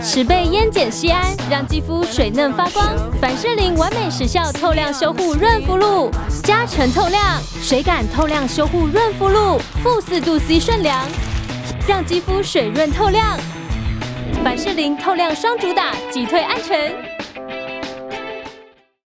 十倍烟碱酰胺让肌肤水嫩发光。凡士林完美时效透亮修护润肤露，加成透亮水感透亮修护润肤露，负四度 C 顺凉，让肌肤水润透亮。凡士林透亮双主打，击退暗沉。